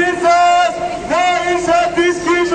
Jesus, there is a district